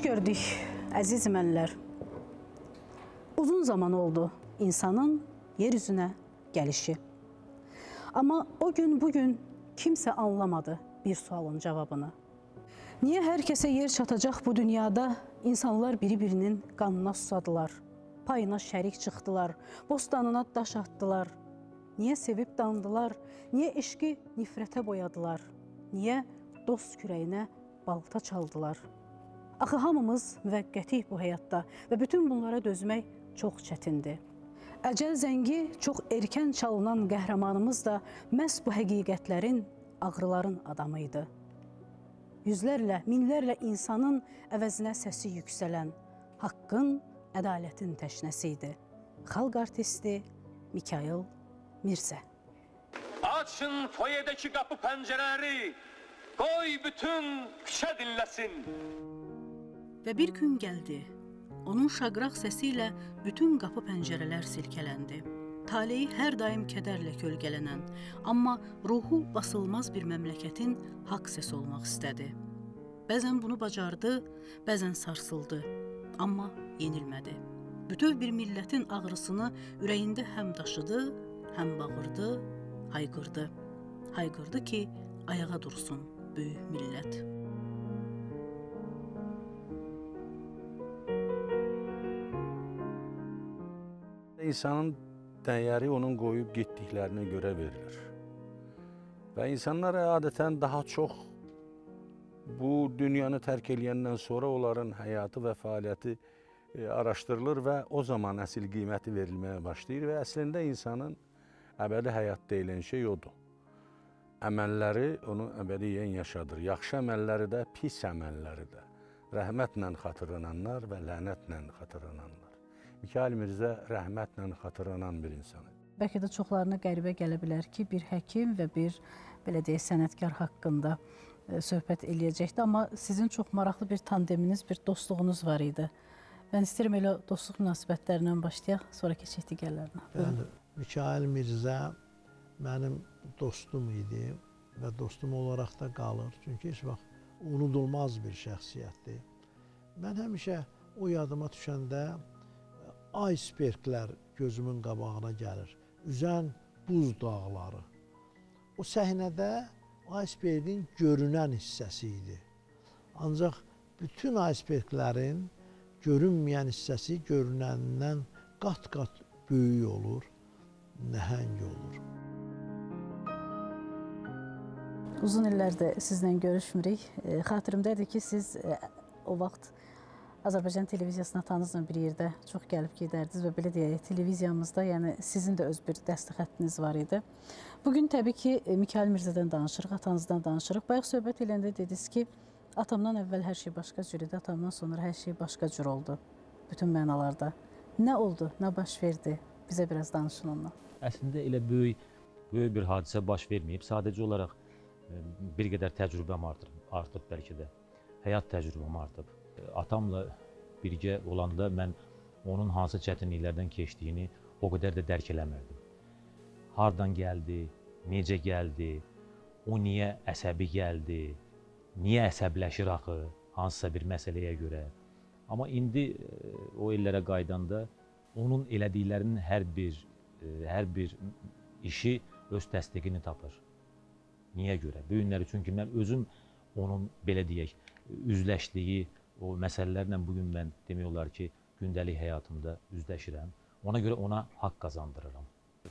Xoş gördük, əziz mənlər. Uzun zaman oldu insanın yeryüzünə gəlişi. Amma o gün bugün kimsə anlamadı bir sualın cavabını. Niyə hər kəsə yer çatacaq bu dünyada insanlar biri-birinin qanına susadılar, payına şərik çıxdılar, bostanına daş atdılar? Niyə sevib dandılar? Niyə eşqi nifrətə boyadılar? Niyə dost kürəyinə balta çaldılar? Axı hamımız müvəqqətik bu həyatda və bütün bunlara dözmək çox çətindir. Əcəl zəngi çox erkən çalınan qəhrəmanımız da məhz bu həqiqətlərin, ağrıların adamı idi. Yüzlərlə, minlərlə insanın əvəzinə səsi yüksələn, haqqın, ədalətin təşnəsi idi. Xalq artisti Mikail Mirzə. Açın foyedeki kapı pencereleri. Koy bütün küçe dinlesin. Və bir gün gəldi. Onun şaqraq səsi ilə bütün qapı pəncərələr silkələndi. Taleyi hər daim kədərlə kölgələnən, amma ruhu basılmaz bir məmləkətin haqq səsi olmaq istədi. Bəzən bunu bacardı, bəzən sarsıldı, amma yenilmədi. Bütöv bir millətin ağrısını ürəyində həm daşıdı, həm bağırdı, hayqırdı. Hayqırdı ki, ayağa dursun böyük millət. İnsanın dəyəri onun qoyub getdiklərinə görə verilir. Və insanlar adətən daha çox bu dünyanı tərk eləyəndən sonra onların həyatı və fəaliyyəti e, araşdırılır və o zaman əsl qiyməti verilməyə başlayır və əslində insanın əbədi həyat deyilən şey odur. Əməlləri onu əbədiyyən yaşadır. Yaxşı əməlləri də, pis əməlləri də. Rəhmətlə xatırlananlar və lənətlə xatırlananlar. Mikail Mirzə rəhmətlə xatırlanan bir insan idi. Bəlkə də çoxlarına qəribə gələ bilər ki, bir həkim və bir belə deyək sənətkar haqqında e, söhbət eləyəcəkdi, amma sizin çox maraqlı bir tandeminiz, bir dostluğunuz var idi. Mən istəyirəm elə dostluq münasibətlərindən başlayaq, sonra keçək digərlərinə. Bəli, Mikail Mirzə mənim dostum idi və dostum olaraq da qalır. Çünki heç vaxt unudulmaz bir şəxsiyyətdir. Mən həmişə o yadıma düşəndə iceberglər gözümün qabağına gəlir. Üzən buz dağları. O səhnədə icebergin görünən hissəsi idi. Ancaq bütün iceberglərin görünməyən hissəsi görünəndən qat-qat böyük olur, nəhəng olur. Uzun illərdir sizlə görüşmürük. Xatirimdədir ki, siz e, o vaxt Azərbaycan televiziyasına atanızla bir yerdə çox gəlib gedərdiniz və belə deyək, televiziyamızda, yəni sizin də öz bir dəstək xəttiniz var idi. Bugün təbii ki, e, Mikail Mirzədən danışırıq, atanızdan danışırıq. Bayaq söhbət eləndə dediniz ki, atamdan əvvəl hər şey başqa cür idi, atamdan sonra hər şey başqa cür oldu. Bütün mənalarda. Nə oldu, nə baş verdi? Bizə biraz danışın ondan. Əslində elə böyük böyük bir hadisə baş verməyib. Sadəcə olaraq e, bir qədər təcrübəm artıb, artıb bəlkə də. Həyat təcrübəm artıb atamla birgə olanda mən onun hansı çətinliklərdən keçdiyini o qədər də dərk eləmirdim. Hardan gəldi, necə gəldi, o niyə əsəbi gəldi, niyə əsəbləşir axı hansısa bir məsələyə görə. Amma indi e, o illərə qaydanda onun elədiklərinin hər bir e, hər bir işi öz təsdiqini tapır. Niyə görə? Bu günləri çünki mən özüm onun belə deyək, üzləşdiyi o məsələlərlə bu gün mən demək olar ki, gündəlik həyatımda üzləşirəm. Ona görə ona haqq qazandırıram.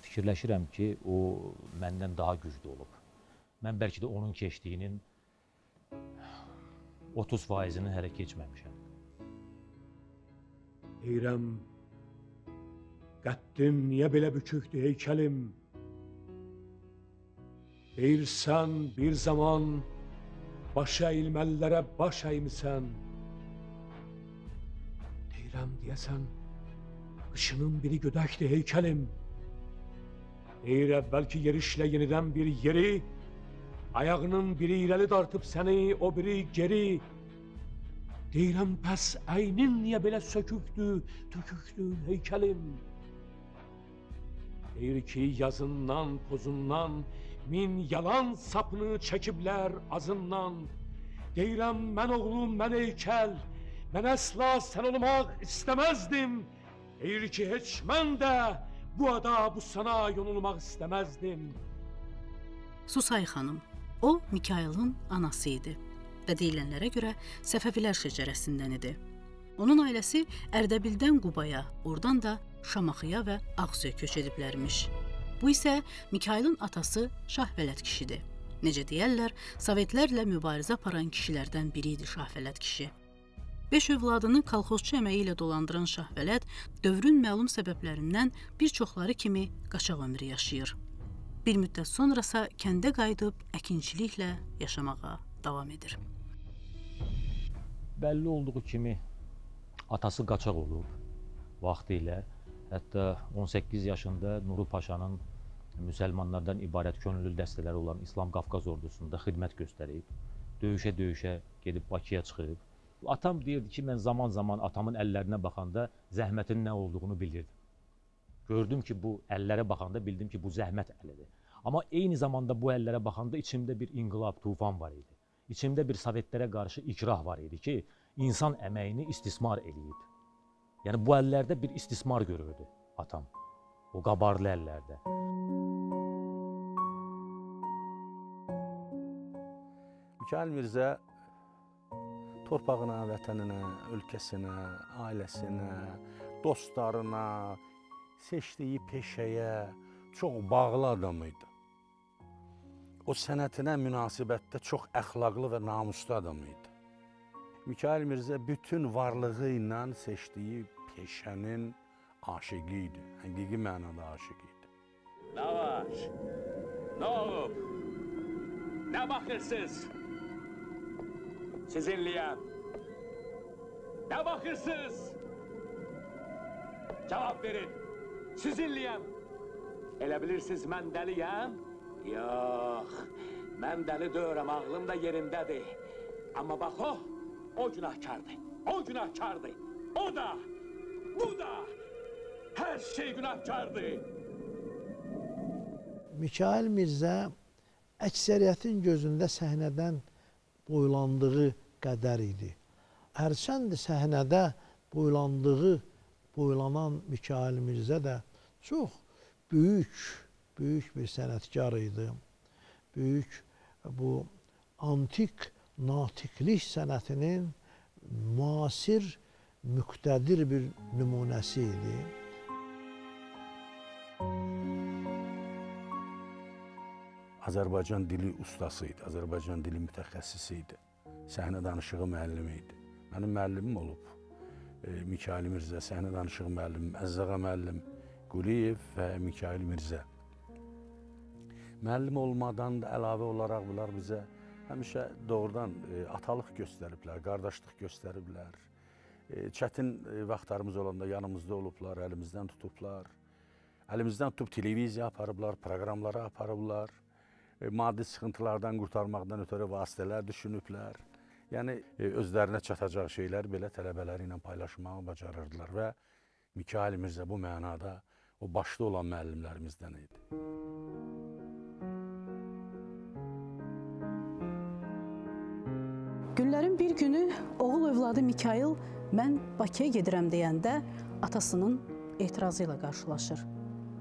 Fikirləşirəm ki, o məndən daha güclü olub. Mən bəlkə də onun keçdiyinin 30 faizini hələ keçməmişəm. Deyirəm, Qəddim niyə belə bükükdür heykəlim? Deyirsən bir zaman baş əyilməlilərə baş əymisən. Deyirəm deyəsən qışının biri gödəkdir heykəlim. Deyir əvvəlki yerişlə yenidən bir yeri, ayağının biri irəli dartıb səni, o biri geri. Deyirəm bəs əynin niyə belə sökükdür, tökükdür heykəlim? Deyir ki, yazından, pozundan min yalan sapını çəkiblər azından. Deyirəm mən oğlum, mən heykəl, mən əsla sən olmaq istəməzdim. Deyir ki, heç mən də bu ada, bu sana yonulmaq istəməzdim. Susay xanım. O Mikailin anası idi və deyilənlərə görə Səfəvilər şəcərəsindən idi. Onun ailəsi Ərdəbildən Qubaya, oradan da Şamaxıya və Ağsuya köç ediblərmiş. Bu isə Mikailin atası Şah Vələd kişidir. Necə deyərlər, Sovetlərlə mübarizə aparan kişilərdən biri idi Şah Vələd kişi. Beş övladını kolxozçu əməyi ilə dolandıran Şah Vələd dövrün məlum səbəblərindən bir çoxları kimi qaçaq ömrü yaşayır. Bir müddət sonrasa kəndə qayıdıb əkinçiliklə yaşamağa davam edir. Bəlli olduğu kimi atası qaçaq olub vaxtı ilə. Hətta 18 yaşında Nuru Paşanın müsəlmanlardan ibarət könüllü dəstələri olan İslam Qafqaz ordusunda xidmət göstərib. Döyüşə-döyüşə gedib Bakıya çıxıb. Atam deyirdi ki, mən zaman-zaman atamın əllərinə baxanda zəhmətin nə olduğunu bilirdim. Gördüm ki, bu əllərə baxanda bildim ki, bu zəhmət əlidir. Amma eyni zamanda bu əllərə baxanda içimdə bir inqilab, tufan var idi. İçimdə bir sovetlərə qarşı ikrah var idi ki, insan əməyini istismar eləyib. Yəni bu əllərdə bir istismar görürdü atam. O qabarlı əllərdə. Mikail Mirzə torpağına, vətəninə, ölkəsinə, ailəsinə, dostlarına, seçdiyi peşəyə çox bağlı adam idi. O sənətinə münasibətdə çox əxlaqlı və namuslu adam idi. Mikail Mirzə bütün varlığı ilə seçdiyi peşənin aşiqi idi. Həqiqi mənada aşiq idi. Nə var? Nə olub? Nə baxırsınız? Sizinliyəm. Nə baxırsınız? Cavab verin. Sizinliyəm. Elə bilirsiniz mən dəliyəm? Yox, mən dəli deyirəm, ağlım da yerindədir. Amma bax o, o günahkardır, o günahkardır. O da, bu da, hər şey günahkardır. Mikail Mirzə əksəriyyətin gözündə səhnədən boylandığı qədər idi. Hərçənd səhnədə boylandığı, boylanan Mikail Mirzə də çox böyük, böyük bir sənətkar idi. Böyük bu antik natiqlik sənətinin müasir, müqtədir bir nümunəsi idi. Azərbaycan dili ustası idi, Azərbaycan dili mütəxəssisi idi. Səhnə danışığı müəllimi idi. Mənim müəllimim olub. E, Mikail Mirzə, səhnə danışığı müəllimim, Əzzağa müəllim, Quliyev və Mikail Mirzə. Müəllim olmadan da əlavə olaraq bunlar bizə həmişə doğrudan e, atalıq göstəriblər, qardaşlıq göstəriblər. E, çətin e, vaxtlarımız olanda yanımızda olublar, əlimizdən tutublar. Əlimizdən tutub televiziya aparıblar, proqramlara aparıblar. E, maddi sıxıntılardan qurtarmaqdan ötürü vasitələr düşünüblər. Yəni e, özlərinə çatacaq şeylər belə tələbələri ilə paylaşmağı bacarırdılar və Mikail Mirzə bu mənada o başda olan müəllimlərimizdən idi. Günlərin bir günü oğul övladı Mikail mən Bakıya gedirəm deyəndə atasının etirazı ilə qarşılaşır.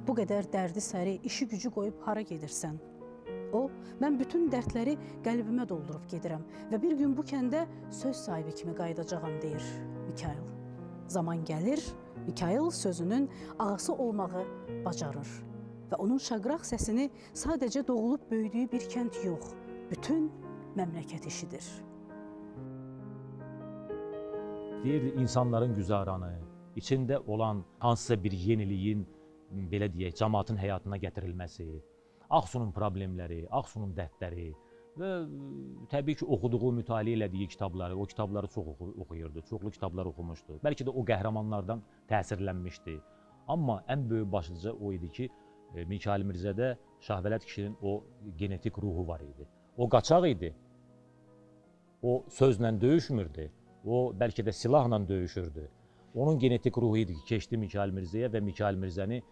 Bu qədər dərdi səri, işi gücü qoyub hara gedirsən? O, mən bütün dərdləri qəlbimə doldurub gedirəm və bir gün bu kəndə söz sahibi kimi qayıdacağam deyir Mikail. Zaman gəlir, Mikail sözünün ağası olmağı bacarır və onun şaqraq səsini sadəcə doğulub böyüdüyü bir kənd yox, bütün məmləkət eşidir. Deyirdi insanların güzaranı, içində olan hansısa bir yeniliyin belə deyək, cəmaatın həyatına gətirilməsi, Ağsunun problemləri, Ağsunun dərdləri və təbii ki, oxuduğu, mütaliə elədiyi kitabları, o kitabları çox oxu oxuyurdu, çoxlu kitablar oxumuşdu. Bəlkə də o qəhrəmanlardan təsirlənmişdi. Amma ən böyük başlıca o idi ki, e, Mikail Mirzədə Şahvələt kişinin o genetik ruhu var idi. O qaçaq idi. O sözlə döyüşmürdü. O bəlkə də silahla döyüşürdü. Onun genetik ruhu idi ki, keçdi Mikail Mirzəyə və Mikail Mirzəni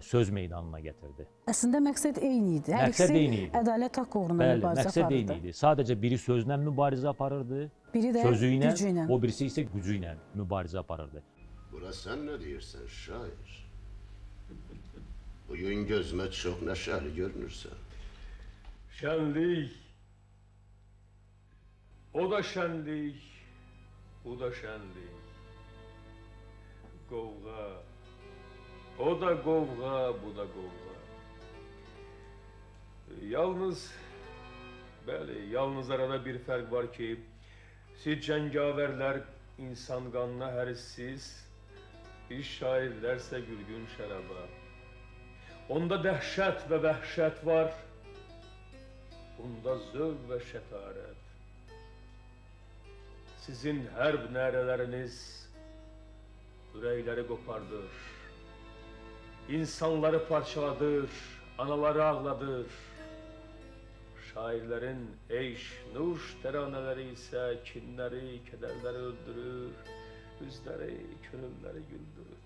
söz meydanına gətirdi. Əslində məqsəd eyni idi. Hər Məqsəd ikisi eyni idi. ədalət haqq uğruna Bəli, mübarizə məqsəd aparırdı. eyni idi. Sadəcə biri sözlə mübarizə aparırdı, Biri də sözü ilə, gücü ilə. o birisi isə gücü ilə mübarizə aparırdı. Bura sen ne diyorsun şair? Bugün gözüme çok neşeli görünürsen. Şenlik. O da şenlik. Bu da şenlik. Qovğa. O da qovğa, bu da qovğa. Yalnız bəli, yalnız arada bir fərq var ki, siz cəngavərlər insan qanına hərsiz, biz şairlərsə gülgün şəraba. Onda dəhşət və vəhşət var. Bunda zövq və şətarət. Sizin hərb nərələriniz ürəkləri qopardır. İnsanları parçaladır, anaları ağladır. Şairlərin eyş, nuş təranələri isə kinləri, kədərləri öldürür, üzləri, könülləri güldürür.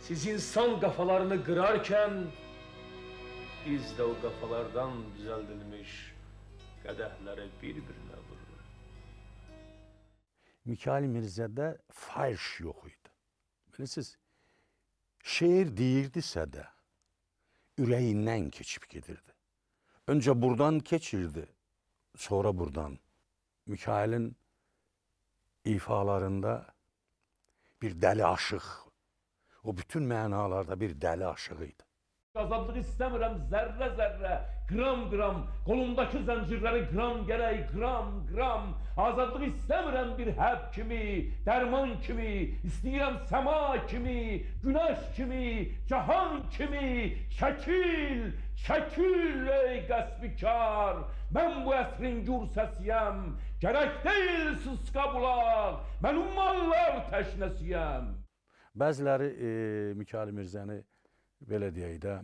Siz insan qafalarını qırarkən biz də o qafalardan düzəldilmiş qədəhləri bir-birinə vurur. Mikail Mirzədə fahş yox idi. Bilirsiniz, şeir deyirdisə də ürəyindən keçib gedirdi. Öncə burdan keçirdi, sonra burdan. Mikailin ifalarında bir dəli aşıq, o bütün mənalarda bir dəli aşığı idi. Azadlıq istəmirəm zərrə zərrə, qram qram, qolumdakı zəncirləri qram gərək, qram qram. Azadlıq istəmirəm bir həb kimi, dərman kimi, istəyirəm səma kimi, günəş kimi, cahan kimi. Çəkil, çəkil ey qəsbikar. Mən bu əsrin gür səsiyəm. Gərək deyil sısqa bulaq. Mən ummanlar təşnəsiyəm. Bəziləri e, Mikail Mirzəni belə deyək də,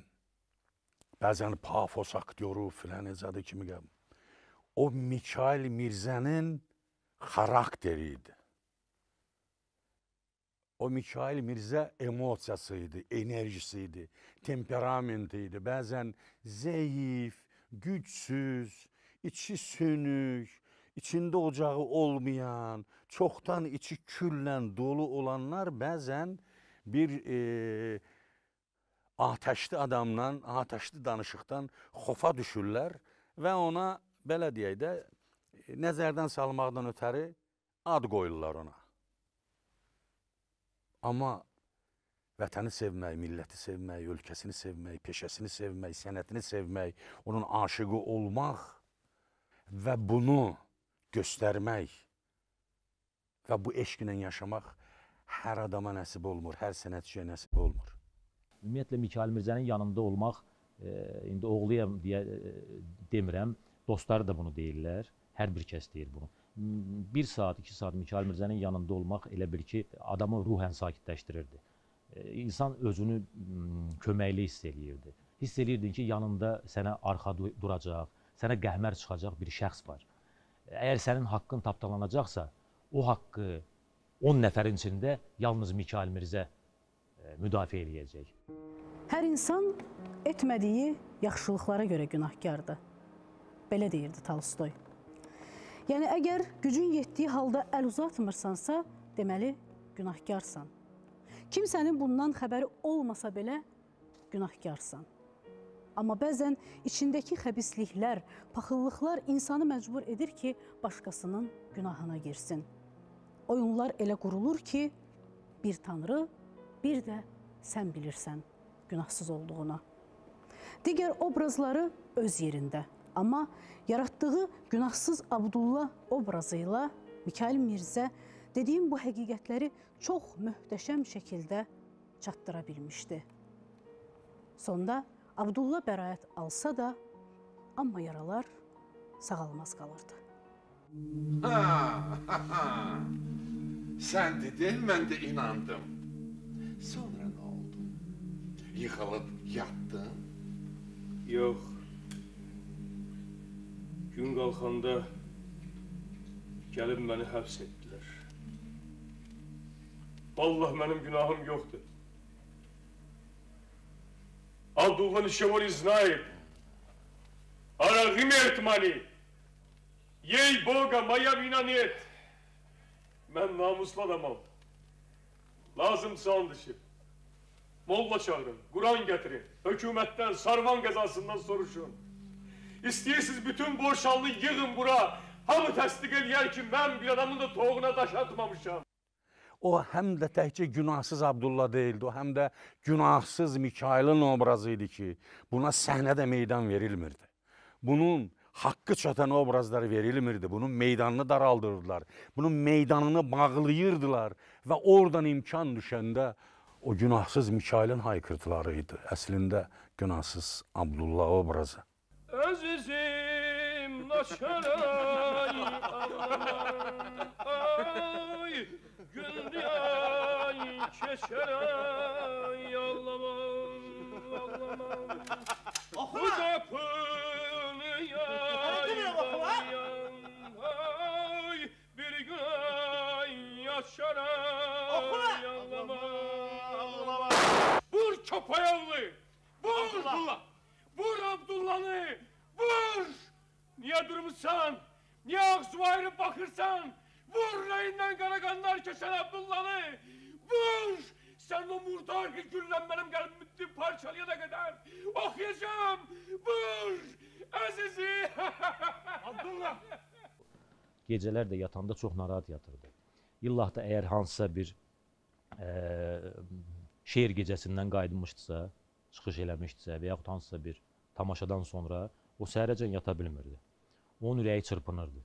bəzən pafos aktyoru filan ezadı kimi qəbul. O Mikail Mirzənin xarakteri idi. O Mikail Mirzə emosiyası idi, enerjisi idi, temperamenti idi. Bəzən zəif, gücsüz, içi sönük, içində ocağı olmayan, çoxdan içi küllə dolu olanlar bəzən bir e, atəşli adamdan, atəşli danışıqdan xofa düşürlər və ona belə deyək də nəzərdən salmaqdan ötəri ad qoyurlar ona. Amma vətəni sevmək, milləti sevmək, ölkəsini sevmək, peşəsini sevmək, sənətini sevmək, onun aşığı olmaq və bunu göstərmək və bu eşqlə yaşamaq hər adama nəsib olmur, hər sənətçiyə nəsib olmur. Ümumiyyətlə Mikail Mirzənin yanında olmaq, e, indi oğluyam deyə e, demirəm, dostları da bunu deyirlər. Hər bir kəs deyir bunu. M, Bir saat, iki saat Mikail Mirzənin yanında olmaq elə bir ki, adamı ruhən sakitləşdirirdi. E, İnsan özünü köməkli hiss eləyirdi. Hiss eləyirdin ki, yanında sənə arxa du- duracaq, sənə qəhmər çıxacaq bir şəxs var. Əgər sənin haqqın tapdalanacaqsa, o haqqı 10 nəfərin içində yalnız Mikail Mirzə e, müdafiə eləyəcək. Hər insan etmədiyi yaxşılıqlara görə günahkardır. Belə deyirdi Tolstoy. Yəni əgər gücün yetdiyi halda əl uzatmırsansa, deməli günahkarsan. Kimsənin bundan xəbəri olmasa belə günahkarsan. Amma bəzən içindəki xəbisliklər, paxıllıqlar insanı məcbur edir ki, başqasının günahına girsin. Oyunlar elə qurulur ki, bir tanrı, bir də sən bilirsən günahsız olduğunu. Digər obrazları öz yerində, amma yaratdığı günahsız Abdullah obrazı ilə Mikail Mirzə dediyim bu həqiqətləri çox möhtəşəm şəkildə çatdıra bilmişdi. Sonda Abdulla bəraət alsa da, amma yaralar sağalmaz qalırdı. Sen dedin, ben de inandım. Sonra? Yıkılıp yattın. Yox. Gün qalxanda gəlib məni həbs etdilər. Vallah mənim günahım yoxdur. Abdullah Nişevoli знает. Арагим etmani. Ей Бога, моя вина нет. Mən namuslu adamam. Lazımsa and içib. Molla çağırın, Kur'an getirin. Hükümetten, sarvan gazasından soruşun. İsteyirsiniz bütün borçalını yığın bura. Hamı təsdiq eləyər ki, mən bir adamın da toğuna daş atmamışam. O həm də təkcə günahsız Abdullah deyildi, o həm də günahsız Mikailin obrazı idi ki, buna səhnədə meydan verilmirdi. Bunun haqqı çatan obrazlar verilmirdi. Bunun meydanını daraldırdılar. Bunun meydanını bağlayırdılar və oradan imkan düşəndə o günahsız Mikailin haykırtıları idi. Əslində günahsız Abdullah obrazı. Azizim naşaray ay Gündü ay keçer ay Gecələr də yatanda çox narahat yatırdı. İllah da əgər hansısa bir ə, şeir gecəsindən qayıtmışdısa, çıxış eləmişdisə və yaxud hansısa bir tamaşadan sonra o səhərəcən yata bilmirdi. Onun ürəyi çırpınırdı.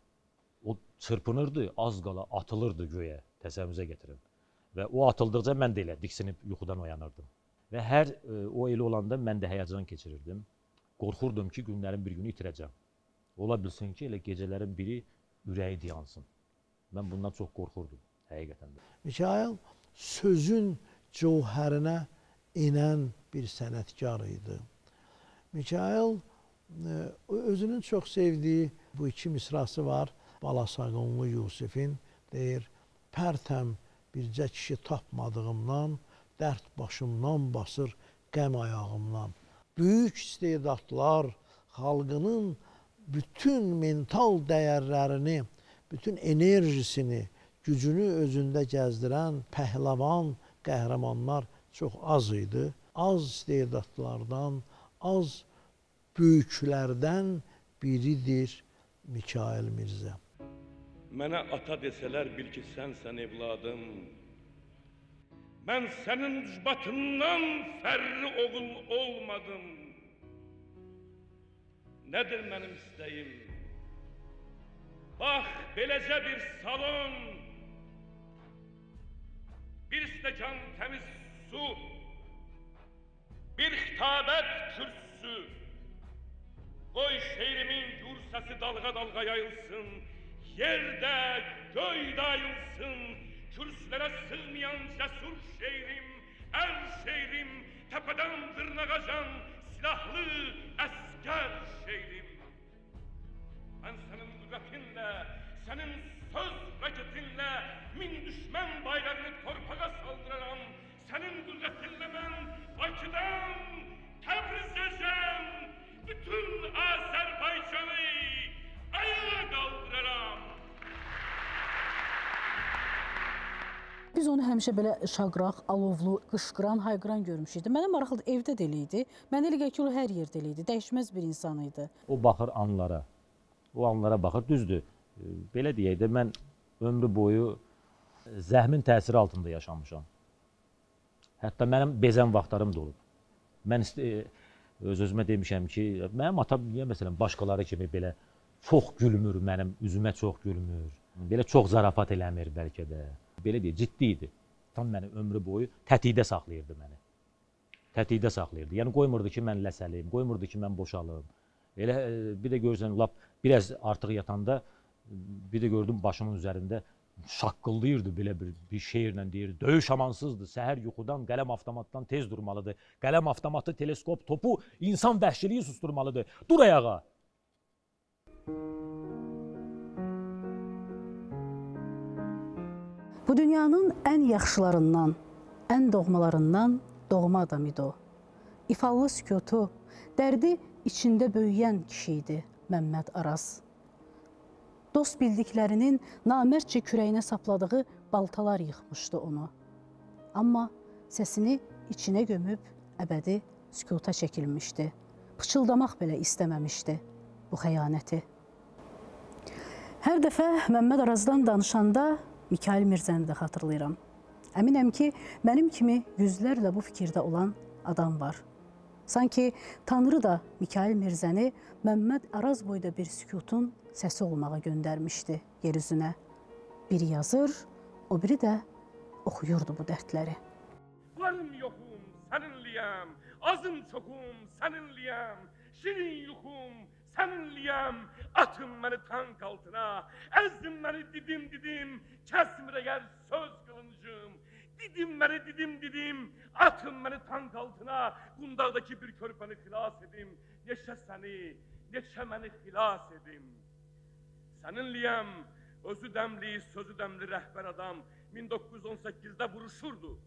O çırpınırdı, az qala atılırdı göyə, təsəvvürünüzə gətirin. Və o atıldıqca mən də elə diksinib yuxudan oyanırdım. Və hər ə, o elə olanda mən də həyəcan keçirirdim. Qorxurdum ki, günlərin bir günü itirəcəm. Ola bilsin ki, elə gecələrin biri ürəyi dayansın. Mən bundan çox qorxurdum həqiqətən də. Mikail sözün cövhərinə enən bir sənətkar idi. Mikail e, özünün çox sevdiyi bu iki misrası var. Balasaqonlu Yusifin deyir: "Pərtəm bircə kişi tapmadığımdan, dərd başımdan basır qəm ayağımdan." Böyük istedadlar xalqının bütün mental dəyərlərini, bütün enerjisini, gücünü özündə gəzdirən pəhləvan, qəhrəmanlar çox az idi. Az istedadlardan, az böyüklərdən biridir Mikail Mirzə. Mənə ata desələr bil ki sənsən evladım. Mən sənin ucbatından fərri oğul olmadım. Nedir benim isteğim? Bak belece bir salon, bir stekan temiz su, bir hitabet kürsü. Koy şiirimin gür sesi dalga dalga yayılsın, yerde göyde ayılsın. Kürsülere sığmayan cesur şiirim, er şiirim, tepeden tırnağa can, silahlı esker şeydim. Ben senin kudretinle, senin söz raketinle min düşman bayrağını torpağa saldıraram. Senin kudretinle ben Bakı'dan Tebriz'den bütün Azerbaycan'ı ayağa kaldıraram. Biz onu həmişə belə şaqraq, alovlu, qışqıran, hayqıran görmüşük. Mənə maraqlıdır, evdə də elə idi. Mənə elə gəlir ki, o hər yerdə elə idi. Dəyişməz bir insan idi. O baxır anlara. O anlara baxır, düzdür. Belə deyək də mən ömrü boyu zəhmin təsiri altında yaşamışam. Hətta mənim bezən vaxtlarım da olub. Mən e, öz özümə demişəm ki, mənim atam niyə məsələn başqaları kimi belə çox gülmür mənim üzümə çox gülmür. belə çox zarafat eləmir bəlkə də. Belə deyək, ciddi idi. Tam məni ömrü boyu tətikdə saxlayırdı məni. Tətikdə saxlayırdı. Yəni qoymurdu ki, mən ləsəlim, qoymurdu ki, mən boşalım. Elə e, bir də görsən lap biraz artıq yatanda bir də gördüm başımın üzərində şaqqıldayırdı belə bir bir şeirlə deyir. Döyüş amansızdır. Səhər yuxudan qələm avtomatdan tez durmalıdır. Qələm avtomatı, teleskop, topu insan vəhşiliyi susturmalıdır. Dur ayağa. Bu dünyanın ən yaxşılarından, ən doğmalarından doğma adam idi o. İfallı sükutu, dərdi içində böyüyən kişi idi Məmməd Araz. Dost bildiklərinin namərdcə kürəyinə sapladığı baltalar yıxmışdı onu. Amma səsini içinə gömüb əbədi sükuta çəkilmişdi. Pıçıldamaq belə istəməmişdi bu xəyanəti. Hər dəfə Məmməd Arazdan danışanda Mikail Mirzəni də xatırlayıram. Əminəm ki, mənim kimi yüzlərlə bu fikirdə olan adam var. Sanki Tanrı da Mikail Mirzəni Məmməd Araz boyda bir sükutun səsi olmağa göndərmişdi yer üzünə. Biri yazır, o biri də oxuyurdu bu dərdləri. Varım yoxum səninliyəm, azım çoxum səninliyəm, şirin yuxum səninliyəm. Atın beni tank altına, ezdin beni didim didim, kesmire gel söz kılıncım. Didim beni didim didim, atın beni tank altına, bundardaki bir körpeni hilas edim. Neşe seni, neşe beni hilas edim. Seninliyem, özü demli, sözü demli rehber adam, 1918'de vuruşurdu.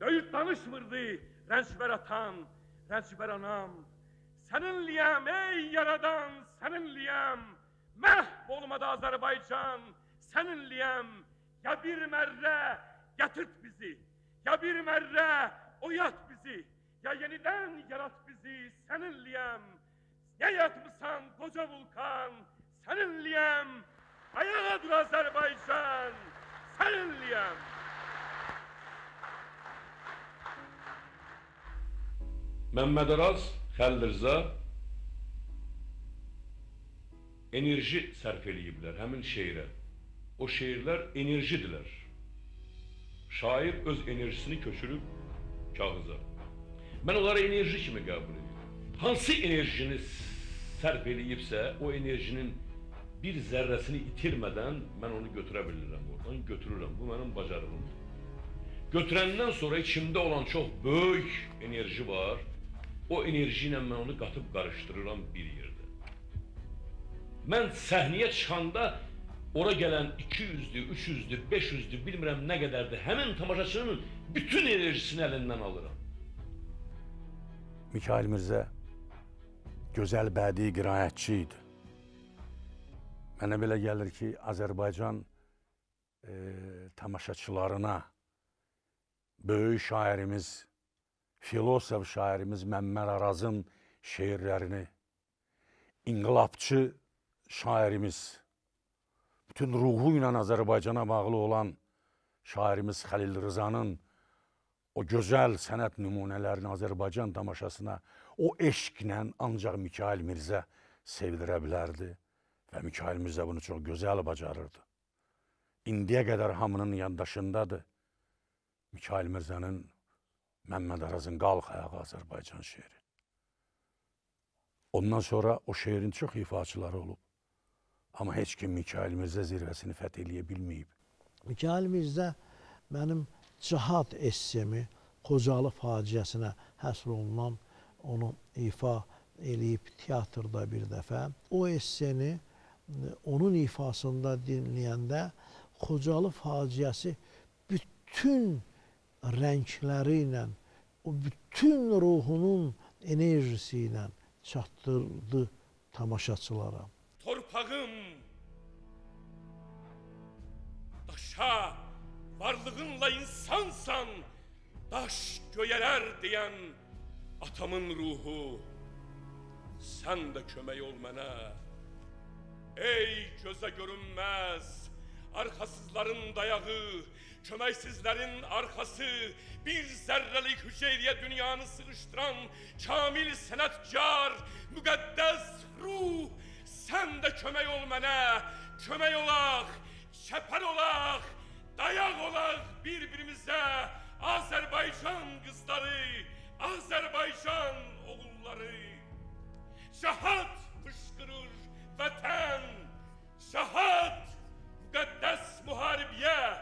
Döyüt danışmırdı, rençber atan, rençber anam, Səninliyəm ey yaradan, səninliyəm. Məhv olmadı Azərbaycan, səninliyəm. Ya bir mərrə gətirt bizi, ya bir mərrə oyat bizi, ya yenidən yarat bizi, səninliyəm. Ya yatmısan koca vulkan, səninliyəm. Ayağa dur Azərbaycan, səninliyəm. Məmməd Araz, Xəlil Rza enerji sərf eləyiblər həmin şeirə. O şeirlər enerjidirlər. Şair öz enerjisini köçürüb kağıza. Mən onları enerji kimi qəbul edirəm. Hansı enerjini sərf eləyibsə, o enerjinin bir zərrəsini itirmədən mən onu götürə bilirəm oradan, götürürəm. Bu mənim bacarığımdır. Götürəndən sonra içimdə olan çox böyük enerji var. O enerji ilə mən onu qatıb qarışdırıram bir yerdə. Mən səhnəyə çıxanda ora gələn 200-dür, 300-dür, 500-dür, bilmirəm nə qədərdir. Həmin tamaşaçının bütün enerjisini əlindən alıram. Mikail Mirzə gözəl bədii qiraətçi idi. Mənə belə gəlir ki, Azərbaycan e, tamaşaçılarına böyük şairimiz, filosof şairimiz Məmməd Arazın şeirlərini, inqilabçı şairimiz, bütün ruhu ilə Azərbaycana bağlı olan şairimiz Xəlil Rızanın o gözəl sənət nümunələrini Azərbaycan tamaşasına o eşqlə ancaq Mikail Mirzə sevdirə bilərdi və Mikail Mirzə bunu çox gözəl bacarırdı. İndiyə qədər hamının yandaşındadır Mikail Mirzənin Məmməd Arazın Qalx Ayağı Azərbaycan şeiri. Ondan sonra o şeirin çox ifaçıları olub. Amma heç kim Mikail Mirzə zirvəsini fəth eləyə bilməyib. Mikail Mirzə mənim cihad essemi Xocalı faciəsinə həsr olunan onu ifa eləyib teatrda bir dəfə. O esseni onun ifasında dinləyəndə Xocalı faciəsi bütün rəngləri ilə, o bütün ruhunun enerjisi ilə çatdırdı tamaşaçılara. Torpağım Daşa varlığınla insansan Daş göyələr deyən Atamın ruhu Sən də kömək ol mənə Ey gözə görünməz Arxasızların dayağı Köməksizlərin arxası Bir zərrəlik hüceyriyə dünyanı sığışdıran Kamil sənətkar Müqəddəs ruh Sən də kömək ol mənə Kömək olaq şeper olaq, dayak olaq birbirimize. Azerbaycan kızları, Azerbaycan oğulları. Şahat fışkırır vatan, şahat mukaddes muharibiye,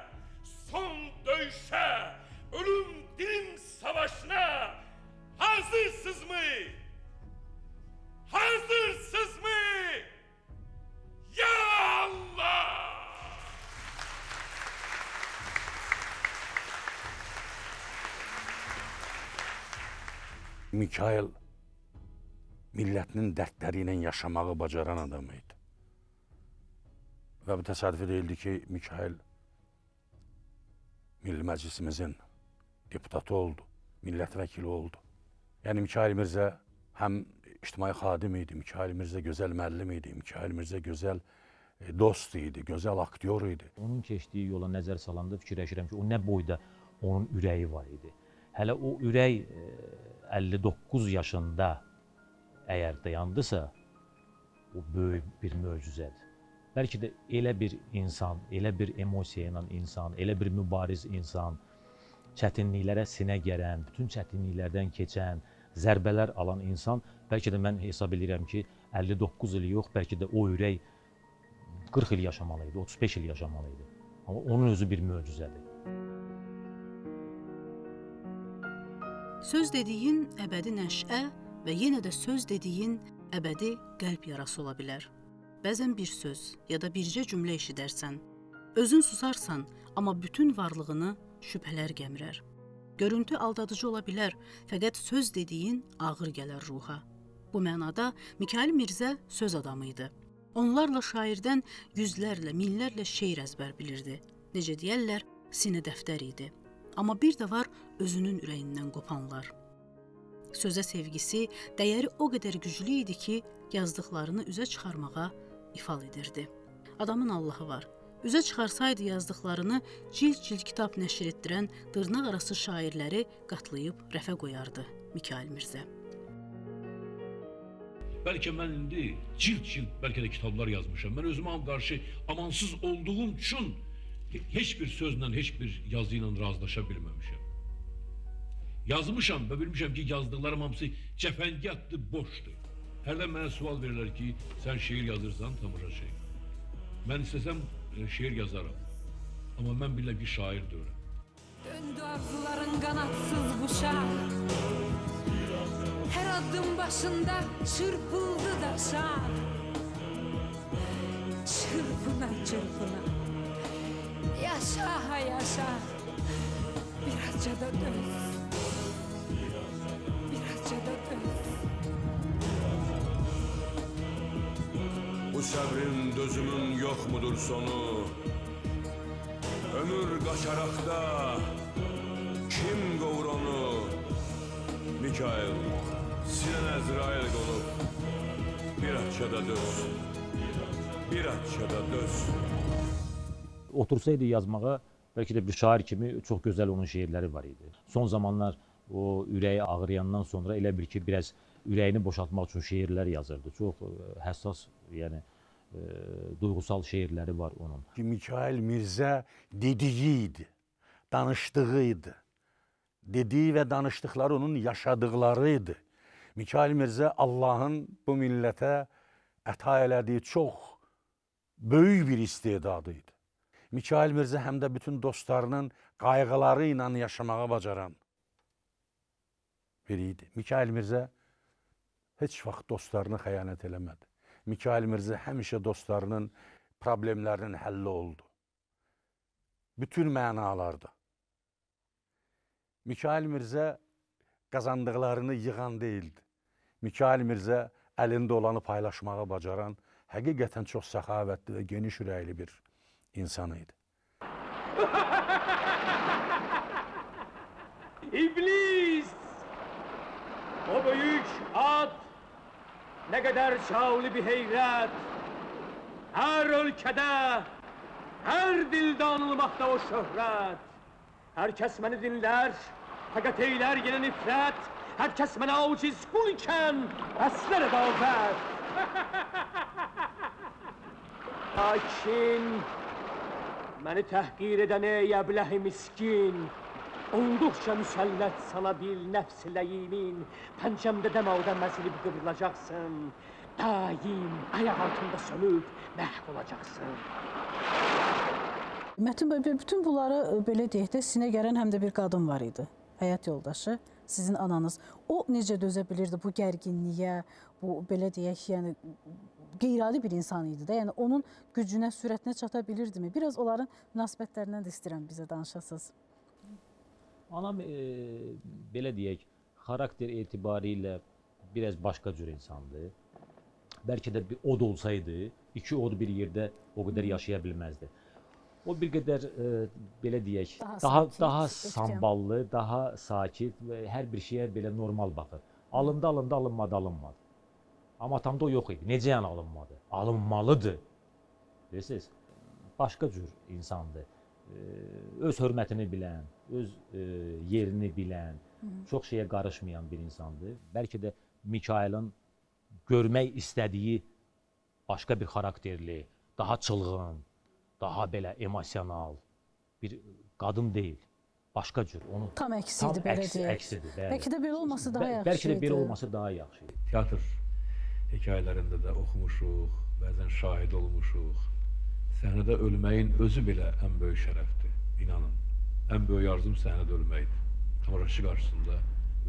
son dövüşe, ölüm dirim savaşına hazırsız mı? Hazırsız mı? Ya Allah! Mikail millətinin dərdləri ilə yaşamağı bacaran adam idi. Və bu təsadüfi deyildi ki, Mikail Milli Məclisimizin deputatı oldu, millət vəkili oldu. Yəni Mikail Mirzə həm ictimai xadim idi, Mikail Mirzə gözəl müəllim idi, Mikail Mirzə gözəl e, dost idi, gözəl aktyor idi. Onun keçdiyi yola nəzər salanda fikirləşirəm ki, o nə boyda onun ürəyi var idi. Hələ o ürək e, 59 yaşında əgər dayandısa, o böyük bir möcüzədir. Bəlkə də elə bir insan, elə bir emosiya ilə insan, elə bir mübariz insan, çətinliklərə sinə gərən, bütün çətinliklərdən keçən, zərbələr alan insan, bəlkə də mən hesab edirəm ki, 59 il yox, bəlkə də o ürək 40 il yaşamalı idi, 35 il yaşamalı idi. Amma onun özü bir möcüzədir. Söz dediyin əbədi nəşə və yenə də söz dediyin əbədi qəlb yarası ola bilər. Bəzən bir söz ya da bircə cümlə eşidərsən, özün susarsan, amma bütün varlığını şübhələr gəmirər. Görüntü aldadıcı ola bilər, fəqət söz dediyin ağır gələr ruha. Bu mənada Mikail Mirzə söz adamı idi. Onlarla şairdən yüzlərlə, minlərlə şeir əzbər bilirdi. Necə deyərlər, sinə dəftər idi. Amma bir də var özünün ürəyindən qopanlar. Sözə sevgisi, dəyəri o qədər güclü idi ki, yazdıqlarını üzə çıxarmağa ifal edirdi. Adamın Allahı var. Üzə çıxarsaydı yazdıqlarını cild-cild kitab nəşr etdirən dırnaqarası şairləri qatlayıb rəfə qoyardı Mikail Mirzə. Bəlkə mən indi cild-cild bəlkə də kitablar yazmışam. Mən özümə qarşı amansız olduğum üçün heç bir sözlə, heç bir yazı ilə razılaşa bilməmişəm. Yazmışam və bilmişəm ki, yazdıqlarım hamısı cəfəngiyatdır, boşdur. Hərdən mənə sual verirlər ki, sən şeir yazırsan, tamaşa şey. Mən istəsəm e, şeir yazaram. Amma mən bilirəm ki, şair deyirəm. Döndü arzuların kanatsız kuşa Her adım başında çırpıldı da şah Çırpına çırpına Yaşa yaşa Birazca da döz Bu səbrin, dözümün yok mudur sonu? Ömür qaçaraqda kim qovur onu? Mikail, sinən Əzrail qolub bir açada döz. Bir açada döz. Otursaydı yazmağa, bəlkə də bir şair kimi çox gözəl onun şeirləri var idi. Son zamanlar o ürəyi ağrıyandan sonra elə bir ki, biraz ürəyini boşaltmaq üçün şeirlər yazırdı. Çox e, həssas, yəni duyğusal şeirləri var onun. Mikail Mirzə dediyi idi, danışdığı idi. Dediyi və danışdıqları onun yaşadıqları idi. Mikail Mirzə Allahın bu millətə əta elədiyi çox böyük bir istedadı idi. Mikail Mirzə həm də bütün dostlarının qayğıları ilə yaşamağa bacaran biri idi. Mikail Mirzə heç vaxt dostlarına xəyanət eləmədi. Mikail Mirzə həmişə dostlarının problemlərinin həlli oldu. Bütün mənalarda. Mikail Mirzə qazandıqlarını yığan deyildi. Mikail Mirzə əlində olanı paylaşmağı bacaran, həqiqətən çox səxavətli və geniş ürəkli bir insan idi. İblis! O büyük at ne kadar şavlı bir heyret. Her ülkede, her dilde anılmakta o şöhret. Herkes beni dinler, fakat eyler yine nifret. Herkes bana aciz kulken, esler edavet. Lakin Məni təhqir edən ey əbləhi miskin, Olduqca müsəllət sana bil nəfs ləyimin, Pəncəmdə dəmavda məzilib qıvrılacaqsın, Daim ayaq altında sönüb məhv olacaqsın. Mətin bəy, bütün bunları e, belə deyək də, sinə gələn həm də bir qadın var idi. Həyat yoldaşı, sizin ananız. O necə dözə bilirdi bu gərginliyə, bu belə deyək, yəni qeyri-adi bir insan idi də. Yəni onun gücünə, sürətinə çata bilirdimi? Biraz onların münasibətlərindən də istəyirəm bizə danışasınız. Anam e, belə deyək, xarakter etibarilə biraz başqa cür insandır. Bəlkə də bir od olsaydı, iki od bir yerdə o qədər yaşaya bilməzdi. O bir qədər e, belə deyək, Daha daha sakit, daha samballı, daha sakit və hər bir şeyə belə normal baxır. Alındı, alındı, alınmadı, alınmadı. Amma atamda o yox idi. Necə yəni alınmadı? Alınmalıdır. Bilirsiniz? Başqa cür insandır. Öz hörmətini bilən, öz e, yerini bilən, çox şeyə qarışmayan bir insandır. Bəlkə də Mikailin görmək istədiyi başqa bir xarakterli, daha çılğın, daha belə emosional bir qadın deyil. Başqa cür. Onu Tam əksi idi, belə əks- deyək. əksidir, bəli. Bəlkə də belə olması daha yaxşı Bəlkə də belə idi. olması daha yaxşı idi. Teatr hekayələrində də oxumuşuq, bəzən şahid olmuşuq. Səhnədə ölməyin özü belə ən böyük şərəfdir, inanın. Ən böyük arzum səhnədə ölməkdir. Tamaşaçı qarşısında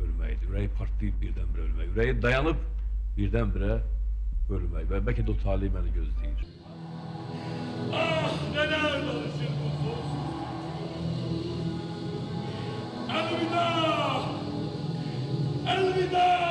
ölməkdir. Ürəyi partlayıb birdən-birə ölmək. Ürəyi dayanıb birdən-birə ölmək və bəlkə də o talih məni gözləyir. Ah neler dolaşır bu sos. Elvida! Elvida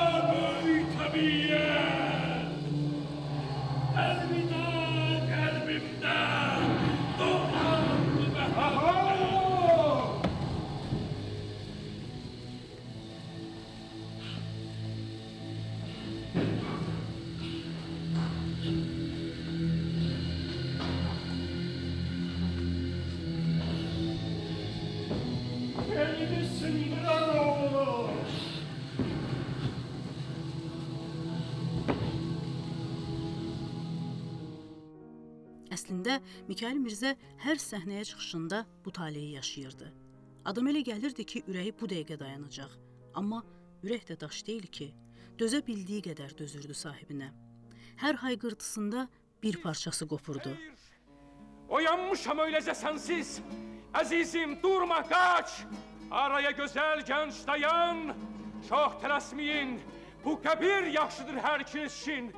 Əslində Mikail Mirzə hər səhnəyə çıxışında bu taleyi yaşayırdı. Adam elə gəlirdi ki, ürəyi bu dəqiqə dayanacaq. Amma ürək də daş deyil ki, dözə bildiyi qədər dözürdü sahibinə. Hər hayqırtısında bir parçası qopurdu. Oyanmışam öylece sensiz. Azizim durma kaç. Araya güzel genç dayan. Çok tələsməyin. Bu qəbir yaxşıdır hər ikiniz için.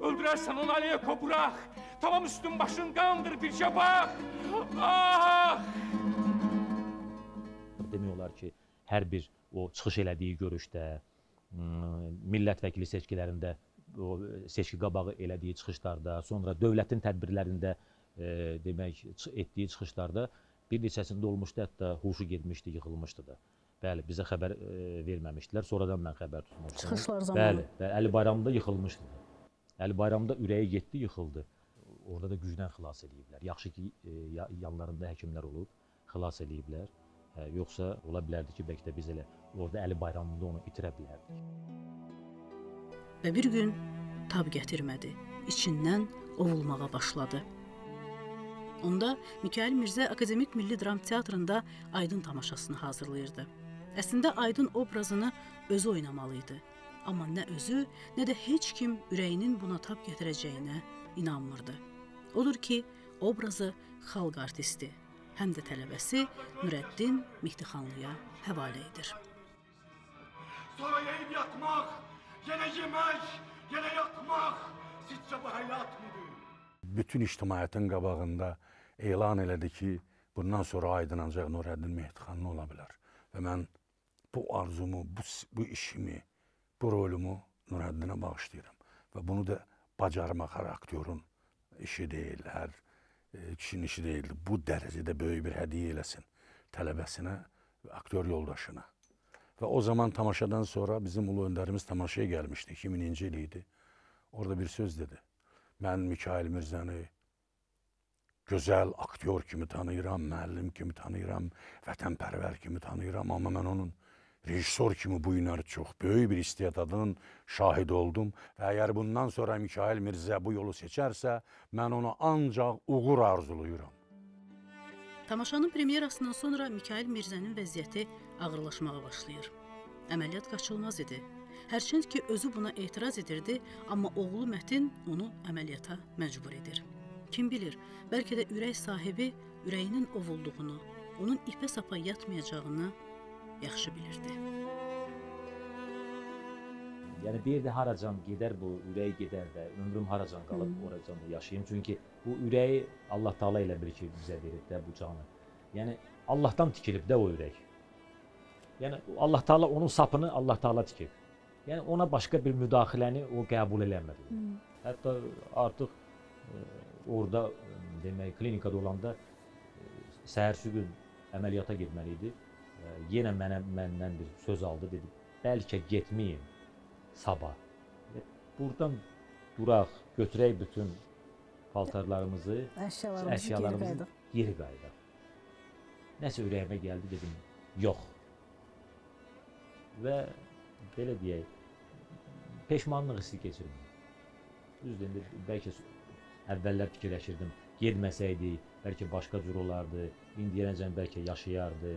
Öldürərsən onu aliyə kopuraq. Tamam üstün başın qandır bircə bax. Ah! Demək olar ki, hər bir o çıxış elədiyi görüşdə, m, millət vəkili seçkilərində, o seçki qabağı elədiyi çıxışlarda, sonra dövlətin tədbirlərində e, demək etdiyi çıxışlarda bir neçəsində olmuşdu, hətta huşu getmişdi, yıxılmışdı da. Bəli, bizə xəbər e, verməmişdilər. Sonradan mən xəbər tutmuşdum. Çıxışlar zamanı. Bəli, bəli, Əli Bayramda yıxılmışdı. da. Əli Bayramda ürəyi getdi, yıxıldı. Orada da gücdən xilas eləyiblər. Yaxşı ki, e, ya- yanlarında həkimlər olub, xilas eləyiblər. Hə, yoxsa ola bilərdi ki, bəlkə də biz elə orada Əli Bayramında onu itirə bilərdik. Və bir gün tab gətirmədi. İçindən ovulmağa başladı. Onda Mikail Mirzə Akademik Milli Dram Teatrında Aydın tamaşasını hazırlayırdı. Əslində Aydın obrazını özü oynamalı idi. Amma nə özü, nə də heç kim ürəyinin buna tab gətirəcəyinə inanmırdı. Odur ki, obrazı xalq artisti, həm də tələbəsi Nurəddin Mehdixanlıya həvalə edir. Sonra yiyip yatmak, yine yemek, yine yatmak. Sizce bu hayat mıdır? bütün ictimaiyyətin qabağında elan elədi ki, bundan sonra Aydın ancaq Nurəddin Mehdixanlı ola bilər. Və mən bu arzumu, bu, bu işimi, bu rolumu Nurəddinə bağışlayıram. Və bunu da bacarmaq hər aktyorun işi deyil, hər e, kişinin işi deyildir. Bu dərəcədə böyük bir hədiyyə eləsin tələbəsinə və aktyor yoldaşına. Və o zaman tamaşadan sonra bizim ulu öndərimiz tamaşaya gəlmişdi. 2000-ci il idi. Orada bir söz dedi. Mən Mikail Mirzəni gözəl aktyor kimi tanıyıram, müəllim kimi tanıyıram, vətənpərvər kimi tanıyıram, amma mən onun rejissor kimi bu günləri çox böyük bir istedadının şahid oldum əgər bundan sonra Mikail Mirzə bu yolu seçərsə, mən onu ancaq uğur arzuluyuram. Tamaşanın premyerasından sonra Mikail Mirzənin vəziyyəti ağırlaşmağa başlayır. Əməliyyat qaçılmaz idi. Hərçənd ki özü buna etiraz edirdi, amma oğlu Mətin onu əməliyyata məcbur edir. Kim bilir, bəlkə də ürək sahibi ürəyinin ovulduğunu, onun ipə sapa yatmayacağını yaxşı bilirdi. Yəni bir də haracan gedər bu ürək gedər də ömrüm haracan qalıb Hmm. oracan da yaşayım. Çünki bu ürəyi Allah Taala elə bir ki bizə verib də bu canı. Yəni Allahdan tikilib də o ürək. Yəni Allah Taala onun sapını Allah Taala tikib. Yəni ona başqa bir müdaxiləni o qəbul eləmir. Hətta artıq e, orada e, demək klinikada olanda e, səhərsi gün əməliyyata getməli idi. Yenə mənə məndən bir söz aldı, dedi, bəlkə getməyim sabah. E, Burdan duraq, götürək bütün paltarlarımızı, Əşyalarımızı, əşyalarımızı geri qayıdaq. Nəsə ürəyimə gəldi, dedim, yox. Və belə deyək, peşmanlıq hissi keçirdim. Düzdür, indi bəlkə əvvəllər fikirləşirdim, getməsəydi, bəlkə başqa cür olardı, indiyənəcən bəlkə yaşayardı.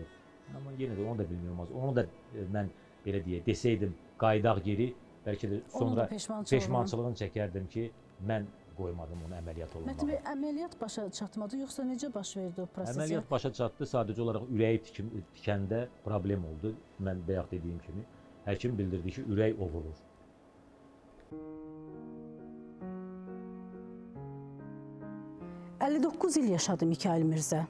Amma yenə də onu da bilmirəm. Onu da e, mən belə deyək, desəydim, qaydaq geri, bəlkə də sonra peşmançılığını- çəkərdim ki, mən qoymadım onu əməliyyat olunmağa. Mətin bəy, əməliyyat başa çatmadı, yoxsa necə baş verdi o proses? Əməliyyat başa çatdı. Sadəcə olaraq ürəyi tikim, tikəndə problem oldu. Mən bayaq dediyim kimi həkim bildirdi ki, ürək ovulur. Yəni 59 il yaşadı Mikail Mirzə.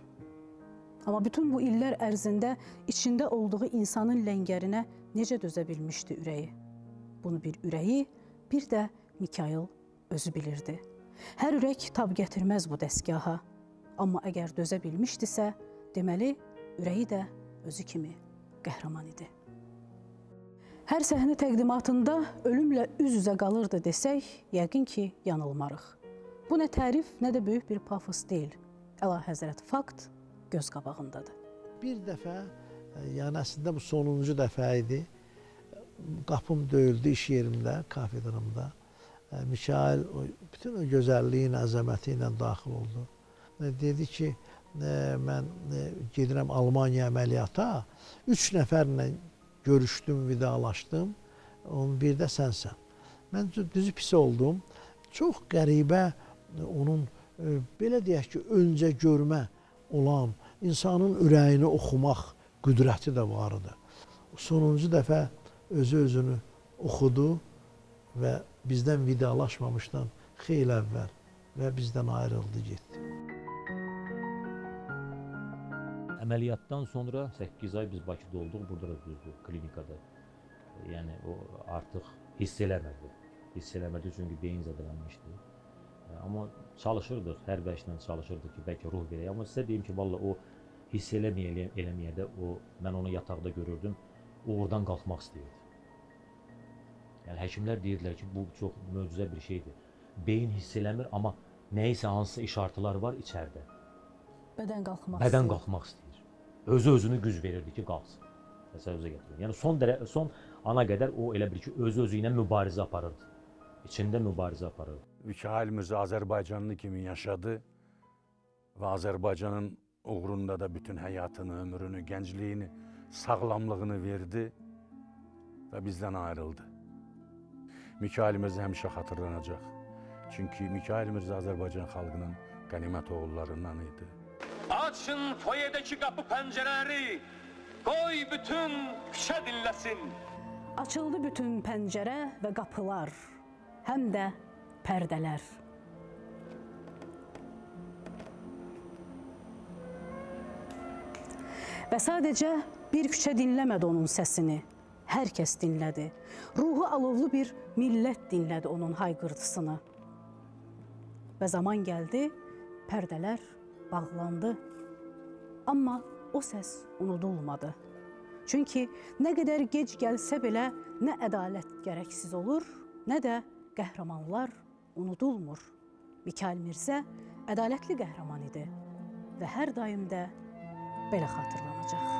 Amma bütün bu illər ərzində içində olduğu insanın ləngərinə necə dözə bilmişdi ürəyi? Bunu bir ürəyi, bir də Mikail özü bilirdi. Hər ürək tab gətirməz bu dəsgaha. Amma əgər dözə bilmişdisə, deməli ürəyi də özü kimi qəhrəman idi. Hər səhnə təqdimatında ölümlə üz-üzə qalırdı desək, yəqin ki, yanılmarıq. Bu nə tərif, nə də böyük bir pafos deyil. Əlahəzrət fakt göz qabağındadır. Bir dəfə, e, yəni əslində bu sonuncu dəfə idi. Qapım döyüldü iş yerimdə, kafedramda. E, Mikail bütün o gözəlliyi, əzəməti ilə daxil oldu. E, Dedi ki, mən gedirəm Almaniya əməliyyata. Üç nəfərlə görüşdüm, vidalaşdım. Onun bir də sənsən. Mən dü- düzü pis oldum. Çox qəribə onun belə deyək ki, öncə görmə olan, insanın ürəyini oxumaq qüdrəti də var idi. Sonuncu dəfə özü özünü oxudu və bizdən vidalaşmamışdan xeyli əvvəl və bizdən ayrıldı, getdi. Əməliyyatdan sonra 8 ay biz Bakıda olduq, burada da düzdür, klinikada. Yəni o artıq hiss eləmirdi. Hiss eləmirdi çünki beyin zədələnmişdi. Amma çalışırdıq, hər vəçlə çalışırdıq ki, bəlkə ruh verək. Amma sizə deyim ki, valla o hiss eləməyə eləməyə də o mən onu yataqda görürdüm. O oradan qalxmaq istəyirdi. Yəni həkimlər deyirdilər ki, bu çox möcüzə bir şeydir. Beyin hiss eləmir, amma nəyisə hansısa işartılar var içəridə. Bədən qalxmaq Bədən istəyir. qalxmaq istəyir. Özü özünü güc verirdi ki, qalxsın. Təsəvvürə gətirin. Yəni son dərə son ana qədər o elə bir ki, öz özü ilə mübarizə aparırdı. İçində mübarizə aparırdı. Mikail Mirzə Azərbaycanlı kimi yaşadı və Azərbaycanın uğrunda da bütün həyatını, ömrünü, gəncliyini, sağlamlığını verdi və bizdən ayrıldı. Mikail Mirzə həmişə xatırlanacaq. Çünki Mikail Mirzə Azərbaycan xalqının qənimət oğullarından idi. Açın foyedeki kapı pencereleri. Koy bütün küçe dinlesin. Açıldı bütün pəncərə və qapılar, həm də pərdələr. Və sadəcə bir küçə dinləmədi onun səsini. Hər kəs dinlədi. Ruhu alovlu bir millət dinlədi onun hayqırtısını. Və zaman gəldi, pərdələr bağlandı. Amma o səs unudulmadı. Çünki nə qədər gec gəlsə belə nə ədalət gərəksiz olur, nə də qəhrəmanlar unudulmur. Mikail Mirzə ədalətli qəhrəman idi və hər daim də belə xatırlanacaq.